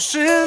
是。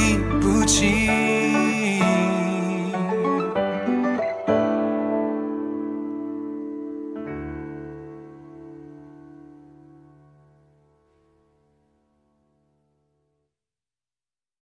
记不清